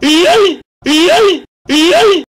Yay! Yay! Yay!